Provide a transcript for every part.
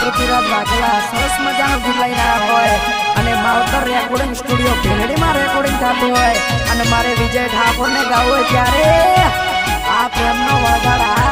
પૃથ્વીરાજ વાઘેલા સરસ મજાનો ગીત લઈ રહ્યા હોય. અને માવતર રેકોર્ડિંગ સ્ટુડિયો ભેલડીમાં રેકોર્ડિંગ થતું હોય. અને મારે વિજય ઠાકોરને ગાવું હોય ત્યારે આ પ્રેમનો વગાડ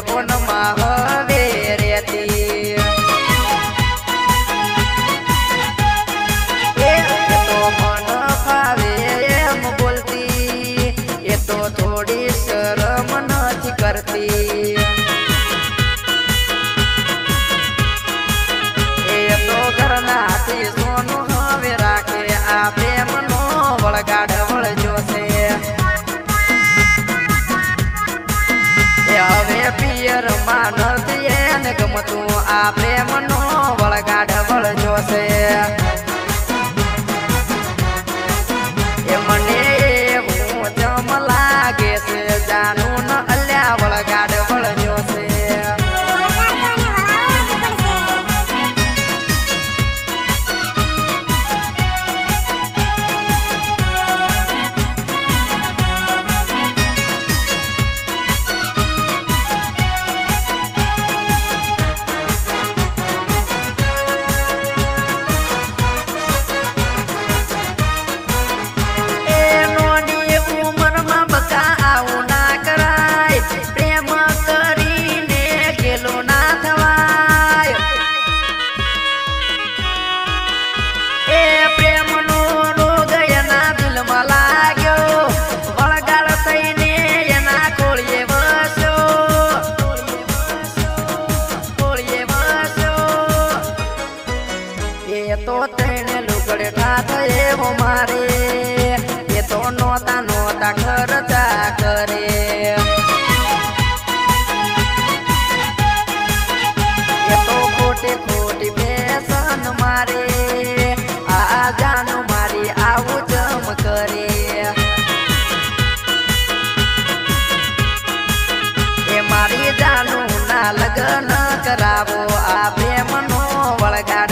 ಗುಣಮಾ રમવા નથી એને ગમતું આ પ્રેમનો તો તેને લુગડે ખાતો એવો મારે. એ તો નોતા નોતા ખર્ચા કરે. એ તો ખોટી ખોટી ફેશન મારે. આ જાનું મારી આવું જમ કરે. એ મારી જાનું ના લગ્ન કરાવો. આ પ્રેમનો વળગા